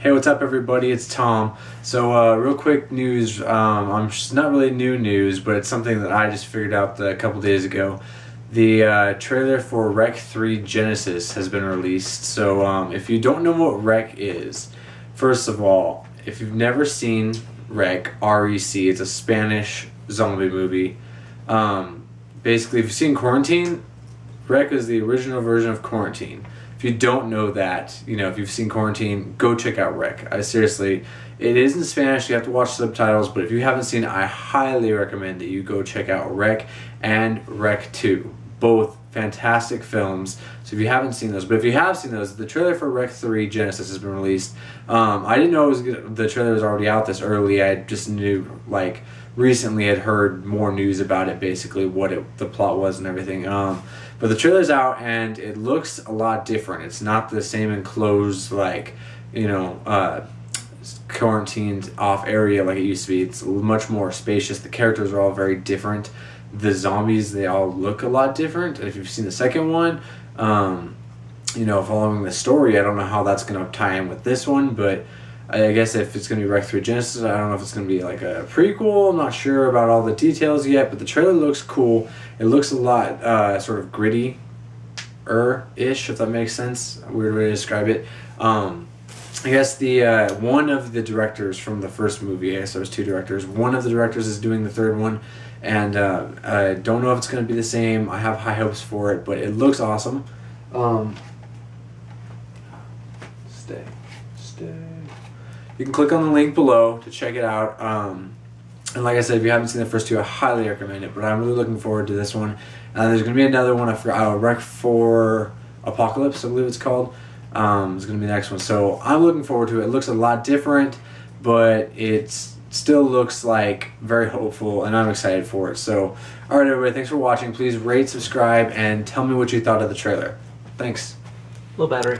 Hey, what's up, everybody? It's Tom. So, uh, real quick news. Um, I'm just not really new news, but it's something that I just figured out a couple days ago. The uh, trailer for Rec 3 Genesis has been released. So, um, if you don't know what Rec is, first of all, if you've never seen Rec, REC, it's a Spanish zombie movie. Um, basically, if you've seen Quarantine, Rec is the original version of Quarantine if you don't know that, you know, if you've seen Quarantine, go check out Rec. I seriously, it is in Spanish. You have to watch subtitles, but if you haven't seen, I highly recommend that you go check out Rec and Rec Two. Both fantastic films. So if you haven't seen those, but if you have seen those, the trailer for Rec Three Genesis has been released. Um, I didn't know it was the trailer was already out this early. I just knew like recently had heard more news about it, basically what it, the plot was and everything. Um, but the trailer's out and it looks a lot different. It's not the same enclosed like you know uh, quarantined off area like it used to be. It's much more spacious. The characters are all very different. The zombies they all look a lot different. If you've seen the second one. Um, you know, following the story, I don't know how that's going to tie in with this one, but I guess if it's going to be Rec 3 Genesis, I don't know if it's going to be like a prequel. I'm not sure about all the details yet, but the trailer looks cool. It looks a lot uh, sort of gritty er ish, if that makes sense. Weird way to describe it. Um, I guess the uh, one of the directors from the first movie, I guess there was two directors. One of the directors is doing the third one, and uh, I don't know if it's going to be the same. I have high hopes for it, but it looks awesome. Um, stay, stay. You can click on the link below to check it out. Um, and like I said, if you haven't seen the first two, I highly recommend it. But I'm really looking forward to this one. Uh, there's going to be another one. I forgot. Uh, Rec 4 Apocalypse, I believe it's called. Um, it's going to be the next one. So I'm looking forward to it. It looks a lot different, but it still looks like very hopeful, and I'm excited for it. So, all right, everybody, thanks for watching. Please rate, subscribe, and tell me what you thought of the trailer. Thanks. Low battery.